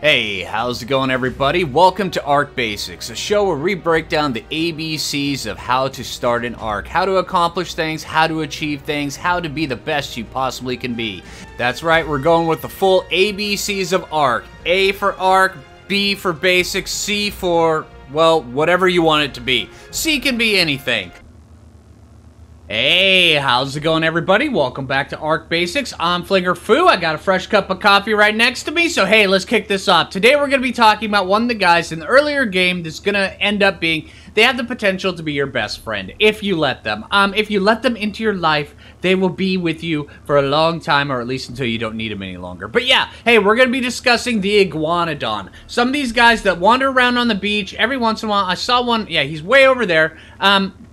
Hey, how's it going everybody? Welcome to Ark Basics, a show where we break down the ABCs of how to start an Ark, how to accomplish things, how to achieve things, how to be the best you possibly can be. That's right, we're going with the full ABCs of Ark. A for Ark, B for Basics, C for, well, whatever you want it to be. C can be anything. Hey, how's it going everybody? Welcome back to Ark Basics. I'm Phlinger Phoo. I got a fresh cup of coffee right next to me, so hey, let's kick this off. Today we're going to be talking about one of the guys in the earlier game that's going to end up being, they have the potential to be your best friend, if you let them. Um, if you let them into your life, they will be with you for a long time, or at least until you don't need them any longer. But yeah, hey, we're going to be discussing the Iguanodon. Some of these guys that wander around on the beach, every once in a while, I saw one, yeah, he's way over there. Um,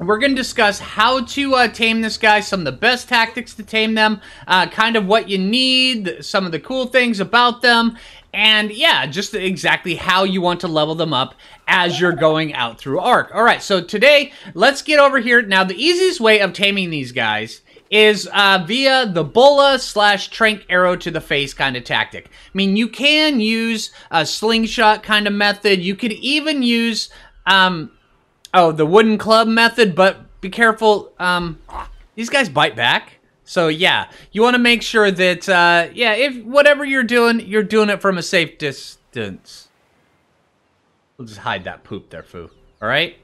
we're going to discuss how to uh, tame this guy, some of the best tactics to tame them, uh, kind of what you need, some of the cool things about them, and yeah, just exactly how you want to level them up as you're going out through Ark. All right, so today, let's get over here. Now, the easiest way of taming these guys is uh, via the bola slash trank arrow to the face kind of tactic. I mean, you can use a slingshot kind of method. You could even use... Um, Oh, the wooden club method, but be careful. Um, these guys bite back. So yeah, you want to make sure that, uh, yeah, if whatever you're doing, you're doing it from a safe distance. We'll just hide that poop there, foo. All right?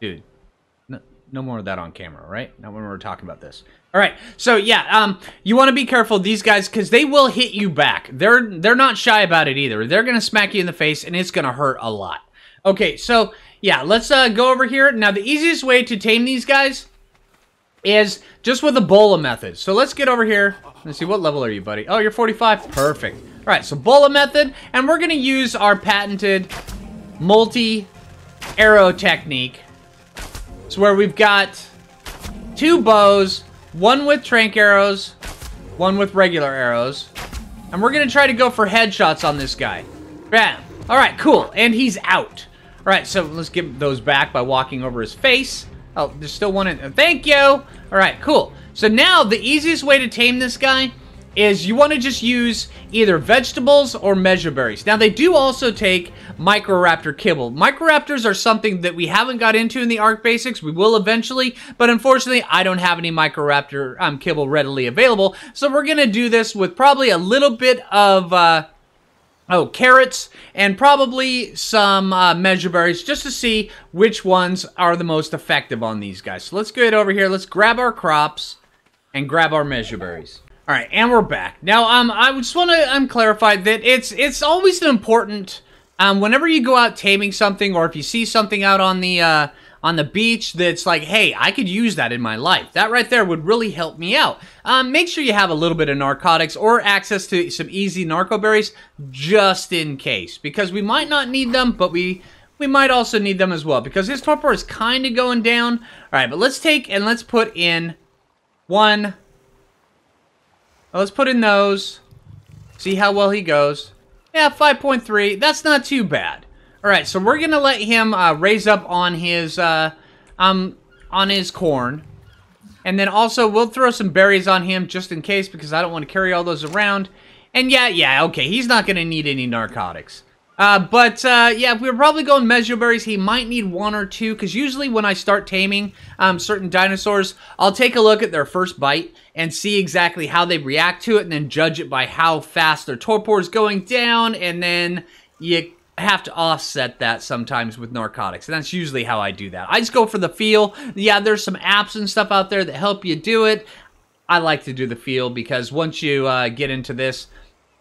Dude, no, no more of that on camera, right? Not when we're talking about this. All right, so yeah, um, you want to be careful these guys because they will hit you back. They're they're not shy about it either. They're gonna smack you in the face and it's gonna hurt a lot. Okay, so yeah, let's uh, go over here. Now, the easiest way to tame these guys is just with a bola method. So let's get over here. Let's see, what level are you, buddy? Oh, you're 45? Perfect. All right, so bola method, and we're going to use our patented multi-arrow technique. So where we've got two bows, one with trank arrows, one with regular arrows. And we're going to try to go for headshots on this guy. Bam. All right, cool. And he's out. All right, so let's get those back by walking over his face. Oh, there's still one in Thank you! All right, cool. So now the easiest way to tame this guy is you want to just use either vegetables or mejoberries. Now, they do also take Microraptor kibble. Microraptors are something that we haven't got into in the Ark Basics. We will eventually, but unfortunately, I don't have any Microraptor um, kibble readily available. So we're going to do this with probably a little bit of... Uh, Oh, carrots and probably some uh, mejoberries just to see which ones are the most effective on these guys. So let's get over here. Let's grab our crops and grab our mejoberries. All right, and we're back. Now, um, I just want to um, clarify that it's it's always important um, whenever you go out taming something or if you see something out on the uh, on the beach that's like, hey, I could use that in my life. That right there would really help me out. Um, make sure you have a little bit of narcotics or access to some easy narco berries just in case. Because we might not need them, but we we might also need them as well. Because his torpor is kind of going down. All right, but let's take and let's put in one. let's put in those. See how well he goes. Yeah, 5.3. That's not too bad. All right, so we're gonna let him uh, raise up on his uh, um on his corn, and then also we'll throw some berries on him just in case because I don't want to carry all those around. And yeah, yeah, okay, he's not gonna need any narcotics. Uh, but uh, yeah, we're probably going mejoberries, he might need one or two because usually when I start taming um, certain dinosaurs, I'll take a look at their first bite and see exactly how they react to it, and then judge it by how fast their torpor is going down, and then you have to offset that sometimes with narcotics. And that's usually how I do that. I just go for the feel. Yeah, there's some apps and stuff out there that help you do it. I like to do the feel because once you uh, get into this,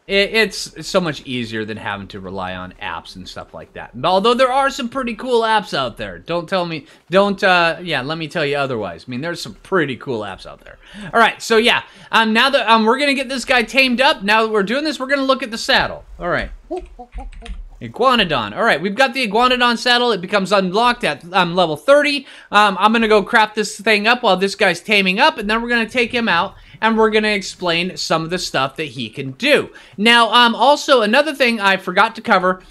it, it's, it's so much easier than having to rely on apps and stuff like that. Although there are some pretty cool apps out there. Don't tell me, don't, uh, yeah, let me tell you otherwise. I mean, there's some pretty cool apps out there. All right, so yeah, um, now that um, we're going to get this guy tamed up, now that we're doing this, we're going to look at the saddle. All right. Iguanodon. All right, we've got the Iguanodon saddle. It becomes unlocked at um, level 30. Um, I'm going to go craft this thing up while this guy's taming up, and then we're going to take him out, and we're going to explain some of the stuff that he can do. Now, um, also, another thing I forgot to cover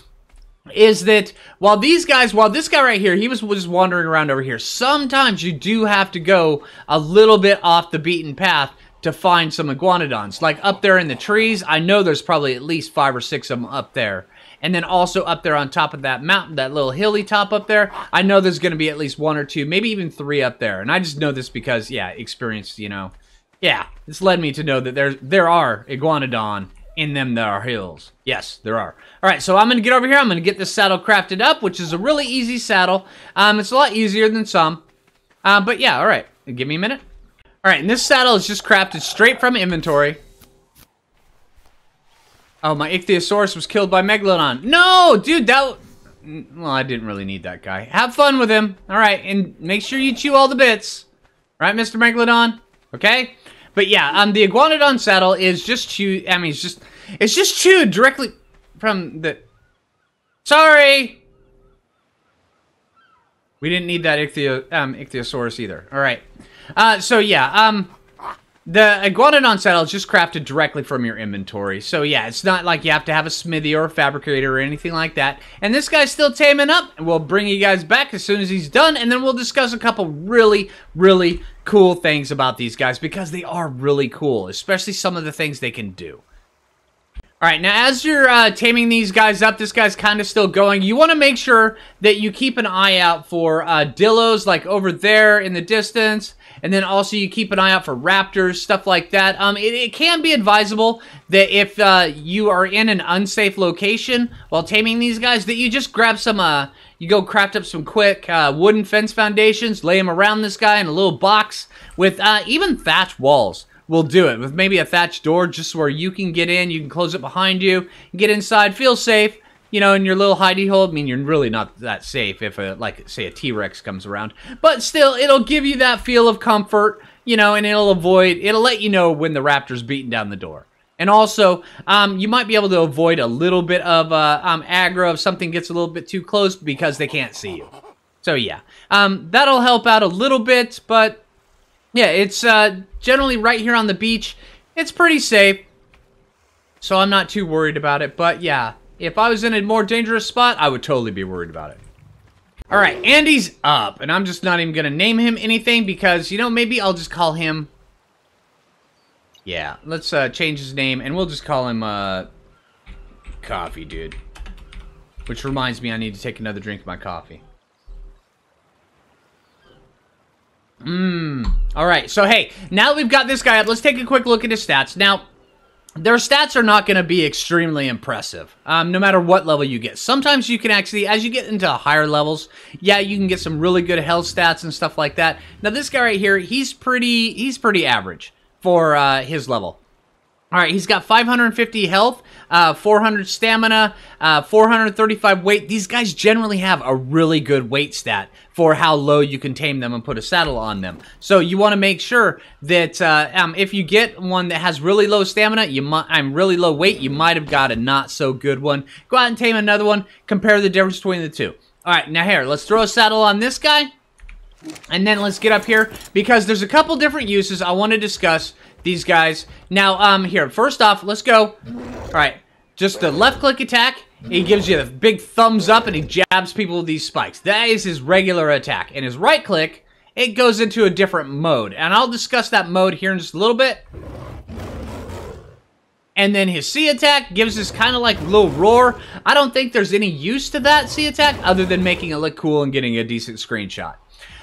is that while these guys, while this guy right here, he was just wandering around over here, sometimes you do have to go a little bit off the beaten path to find some iguanodons. Like up there in the trees, I know there's probably at least five or six of them up there. And then also up there on top of that mountain, that little hilly top up there, I know there's going to be at least one or two, maybe even three up there. And I just know this because, yeah, experience, you know. Yeah, this led me to know that there, there are iguanodon in them there are hills. Yes, there are. All right, so I'm going to get over here. I'm going to get this saddle crafted up, which is a really easy saddle. Um, it's a lot easier than some. Uh, but yeah, all right. Give me a minute. All right, and this saddle is just crafted straight from inventory. Oh, my Ichthyosaurus was killed by Megalodon. No, dude, that... Well, I didn't really need that guy. Have fun with him. All right, and make sure you chew all the bits. Right, Mr. Megalodon? Okay? But yeah, um, the Iguanodon saddle is just chewed... I mean, it's just... It's just chewed directly from the... Sorry! We didn't need that Ichthyo, um, Ichthyosaurus either. All right. Uh, so yeah, um... The Iguanodon saddle is just crafted directly from your inventory. So yeah, it's not like you have to have a smithy or a fabricator or anything like that. And this guy's still taming up. And we'll bring you guys back as soon as he's done. And then we'll discuss a couple really, really cool things about these guys. Because they are really cool. Especially some of the things they can do. Alright, now as you're uh, taming these guys up, this guy's kind of still going. You want to make sure that you keep an eye out for uh, dillos like over there in the distance and then also you keep an eye out for raptors, stuff like that. Um, it, it can be advisable that if uh, you are in an unsafe location while taming these guys, that you just grab some, uh, you go craft up some quick uh, wooden fence foundations, lay them around this guy in a little box with uh, even thatch walls will do it with maybe a thatched door just where you can get in, you can close it behind you, get inside, feel safe, you know, in your little hidey hole. I mean, you're really not that safe if, a, like, say, a T-Rex comes around. But still, it'll give you that feel of comfort, you know, and it'll avoid, it'll let you know when the raptor's beating down the door. And also, um, you might be able to avoid a little bit of uh, um, aggro if something gets a little bit too close because they can't see you. So yeah, um, that'll help out a little bit, but yeah, it's uh, generally right here on the beach. It's pretty safe, so I'm not too worried about it. But yeah, if I was in a more dangerous spot, I would totally be worried about it. Alright, Andy's up, and I'm just not even going to name him anything because, you know, maybe I'll just call him... Yeah, let's uh, change his name, and we'll just call him, uh... Coffee Dude. Which reminds me I need to take another drink of my coffee. Mmm. Alright, so hey, now that we've got this guy up, let's take a quick look at his stats. Now, their stats are not going to be extremely impressive, um, no matter what level you get. Sometimes you can actually, as you get into higher levels, yeah, you can get some really good health stats and stuff like that. Now, this guy right here, he's pretty, he's pretty average for uh, his level. All right, he's got 550 health, uh, 400 stamina, uh, 435 weight. These guys generally have a really good weight stat for how low you can tame them and put a saddle on them. So you want to make sure that uh, um, if you get one that has really low stamina, you might, I'm really low weight, you might have got a not so good one. Go out and tame another one. Compare the difference between the two. All right, now here, let's throw a saddle on this guy. And then let's get up here because there's a couple different uses I want to discuss these guys. Now, um, here, first off, let's go. All right, just the left click attack. He gives you the big thumbs up and he jabs people with these spikes. That is his regular attack. And his right click, it goes into a different mode. And I'll discuss that mode here in just a little bit. And then his C attack gives this kind of like little roar. I don't think there's any use to that C attack other than making it look cool and getting a decent screenshot.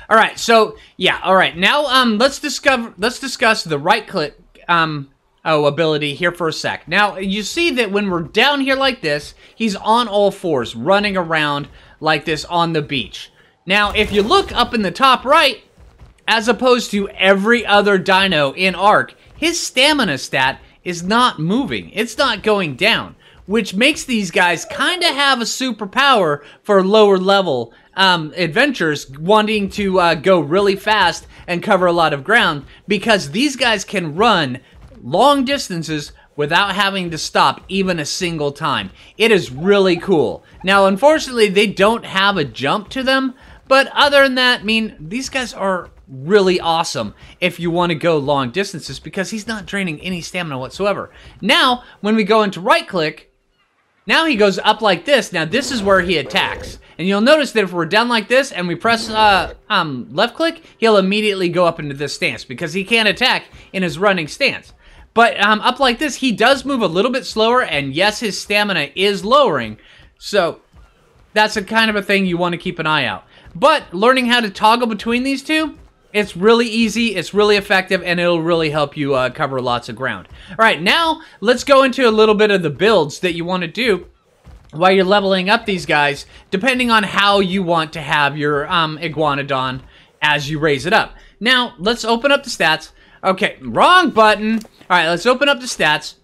All right, so yeah, all right. Now um, let's discover let's discuss the right click um oh ability here for a sec. Now you see that when we're down here like this, he's on all fours, running around like this on the beach. Now if you look up in the top right, as opposed to every other dino in Ark, his stamina stat is not moving. It's not going down, which makes these guys kind of have a superpower for lower level um, adventures wanting to uh, go really fast and cover a lot of ground because these guys can run long distances without having to stop even a single time. It is really cool. Now, unfortunately, they don't have a jump to them, but other than that, I mean, these guys are really awesome if you want to go long distances because he's not draining any stamina whatsoever. Now, when we go into right click, now he goes up like this. Now, this is where he attacks. And you'll notice that if we're down like this and we press uh, um, left click, he'll immediately go up into this stance because he can't attack in his running stance. But um, up like this, he does move a little bit slower, and yes, his stamina is lowering. So that's a kind of a thing you want to keep an eye out. But learning how to toggle between these two, it's really easy, it's really effective, and it'll really help you uh, cover lots of ground. All right, now let's go into a little bit of the builds that you want to do while you're leveling up these guys, depending on how you want to have your um, Iguanodon as you raise it up. Now, let's open up the stats. Okay, wrong button. All right, let's open up the stats.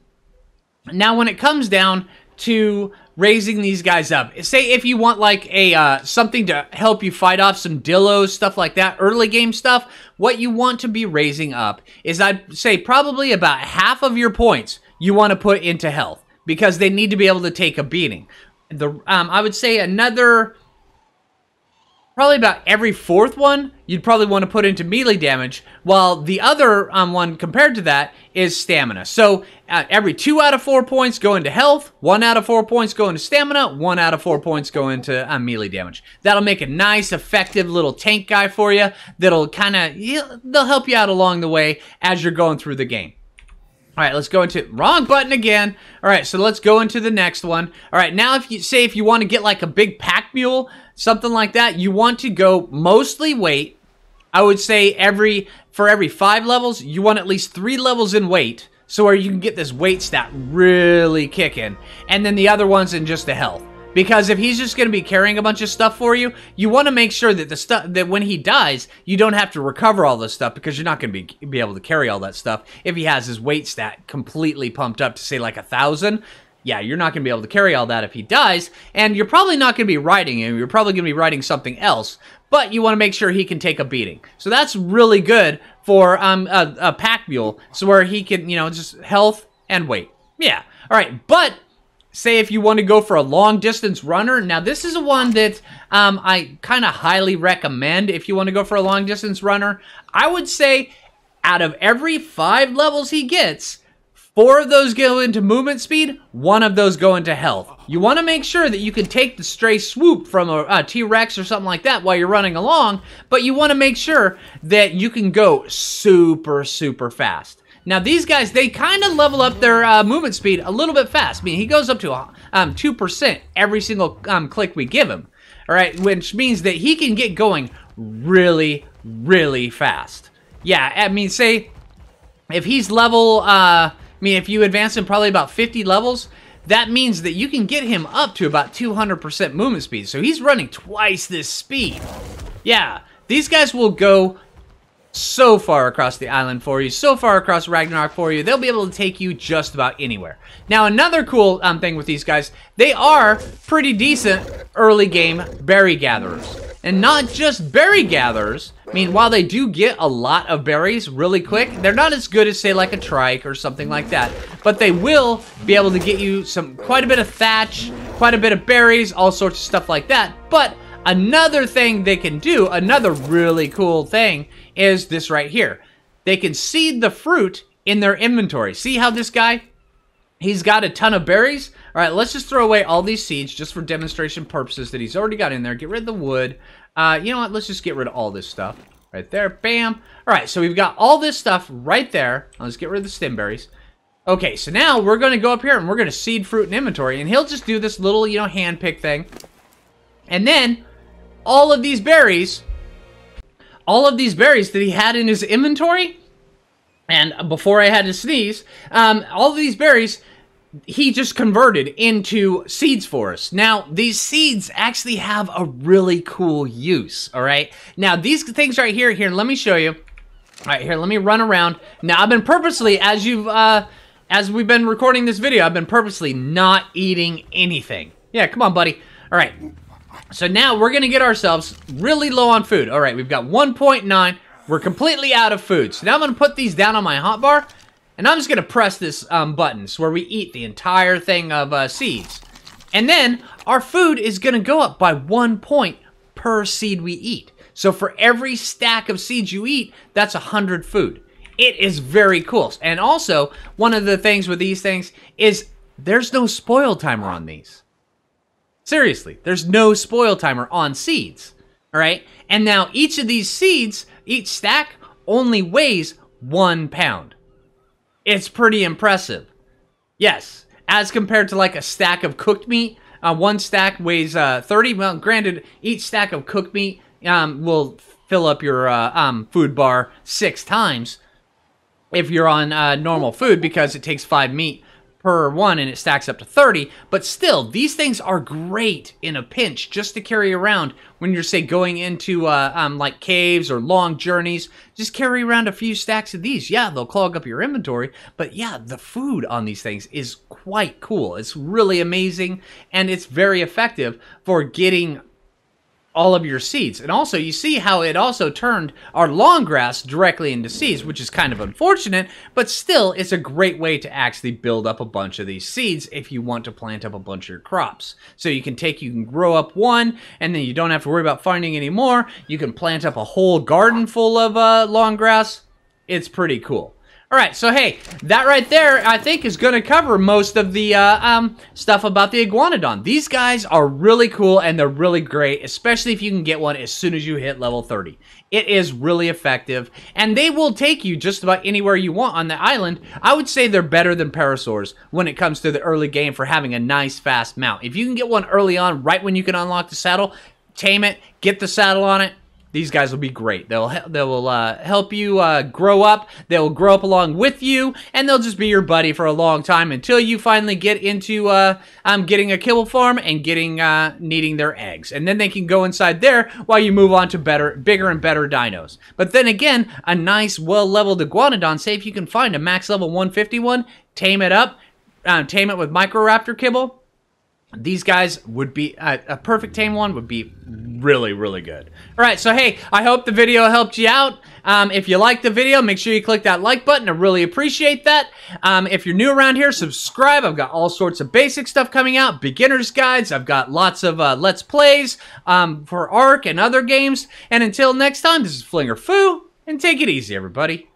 Now, when it comes down to raising these guys up, say if you want like a uh, something to help you fight off some dillos, stuff like that, early game stuff, what you want to be raising up is I'd say probably about half of your points you want to put into health because they need to be able to take a beating. The um, I would say another probably about every fourth one you'd probably want to put into melee damage, while the other um, one compared to that is stamina. So uh, every two out of four points go into health, one out of four points go into stamina, one out of four points go into uh, melee damage. That'll make a nice, effective little tank guy for you. That'll kind of they'll help you out along the way as you're going through the game. All right, let's go into wrong button again. All right, so let's go into the next one. All right, now if you say if you want to get like a big mule, something like that, you want to go mostly weight. I would say every for every five levels, you want at least three levels in weight, so where you can get this weight stat really kicking, and then the other ones in just the health. Because if he's just going to be carrying a bunch of stuff for you, you want to make sure that the stuff that when he dies, you don't have to recover all this stuff because you're not going to be be able to carry all that stuff. If he has his weight stat completely pumped up to say like a thousand, yeah, you're not going to be able to carry all that if he dies, and you're probably not going to be riding him. You're probably going to be riding something else, but you want to make sure he can take a beating. So that's really good for um, a, a pack mule, so where he can, you know, just health and weight. Yeah. All right, but say if you want to go for a long distance runner. Now, this is a one that um, I kind of highly recommend if you want to go for a long distance runner. I would say out of every five levels he gets, four of those go into movement speed, one of those go into health. You want to make sure that you can take the stray swoop from a a T-Rex or something like that while you're running along, but you want to make sure that you can go super, super fast. Now these guys, they kind of level up their uh, movement speed a little bit fast. I mean, he goes up to um, 2% every single um, click we give him. All right, which means that he can get going really, really fast. Yeah, I mean, say if he's level, uh, I mean, if you advance him probably about 50 levels, that means that you can get him up to about 200% movement speed. So he's running twice this speed. Yeah, these guys will go so far across the island for you, so far across Ragnarok for you, they'll be able to take you just about anywhere. Now, another cool um, thing with these guys, they are pretty decent early game berry gatherers. And not just berry gatherers, I mean, while they do get a lot of berries really quick, they're not as good as, say, like a trike or something like that. But they will be able to get you some quite a bit of thatch, quite a bit of berries, all sorts of stuff like that. But Another thing they can do, another really cool thing, is this right here. They can seed the fruit in their inventory. See how this guy, he's got a ton of berries? All right, let's just throw away all these seeds just for demonstration purposes that he's already got in there. Get rid of the wood. Uh, you know what? Let's just get rid of all this stuff. Right there, bam. All right, so we've got all this stuff right there. Let's get rid of the stem berries. Okay, so now we're going to go up here and we're going to seed fruit in inventory. And he'll just do this little, you know, hand pick thing. And then all of these berries, all of these berries that he had in his inventory, and before I had to sneeze, um, all of these berries he just converted into seeds for us. Now, these seeds actually have a really cool use, all right? Now, these things right here, here, let me show you. All right, here, let me run around. Now, I've been purposely, as you've, uh, as we've been recording this video, I've been purposely not eating anything. Yeah, come on, buddy. All right, so now we're to get ourselves really low on food. All right, we've got 1.9. We're completely out of food. So now I'm going to put these down on my hotbar, and I'm just going to press this um, button so where we eat the entire thing of uh, seeds. And then our food is going to go up by one point per seed we eat. So for every stack of seeds you eat, that's 100 food. It is very cool. And also, one of the things with these things is there's no spoil timer on these. Seriously, there's no spoil timer on seeds. All right. And now each of these seeds, each stack only weighs one pound. It's pretty impressive. Yes, as compared to like a stack of cooked meat, uh, one stack weighs uh, 30. Well, granted, each stack of cooked meat um, will fill up your uh, um, food bar six times if you're on uh, normal food because it takes five meat per one and it stacks up to 30 but still these things are great in a pinch just to carry around when you're say going into uh, um, like caves or long journeys. Just carry around a few stacks of these. Yeah they'll clog up your inventory but yeah the food on these things is quite cool. It's really amazing and it's very effective for getting all of your seeds. And also, you see how it also turned our long grass directly into seeds, which is kind of unfortunate, but still, it's a great way to actually build up a bunch of these seeds if you want to plant up a bunch of your crops. So you can take, you can grow up one, and then you don't have to worry about finding any more. You can plant up a whole garden full of uh, long grass. It's pretty cool. All right, so hey, that right there, I think, is going to cover most of the uh, um, stuff about the Iguanodon. These guys are really cool, and they're really great, especially if you can get one as soon as you hit level 30. It is really effective, and they will take you just about anywhere you want on the island. I would say they're better than Parasaurs when it comes to the early game for having a nice, fast mount. If you can get one early on, right when you can unlock the saddle, tame it, get the saddle on it, these guys will be great. They'll they will uh, help you uh, grow up. They will grow up along with you, and they'll just be your buddy for a long time until you finally get into uh, um, getting a kibble farm and getting uh, needing their eggs, and then they can go inside there while you move on to better, bigger and better dinos. But then again, a nice, well-leveled iguanodon. Say if you can find a max level 151, tame it up, um, tame it with Microraptor kibble these guys would be a perfect tame one would be really really good. All right so hey i hope the video helped you out. Um, if you liked the video make sure you click that like button. I really appreciate that. Um, if you're new around here subscribe. I've got all sorts of basic stuff coming out. Beginners guides. I've got lots of uh, let's plays um, for Ark and other games. And until next time this is Phlinger Phoo and take it easy everybody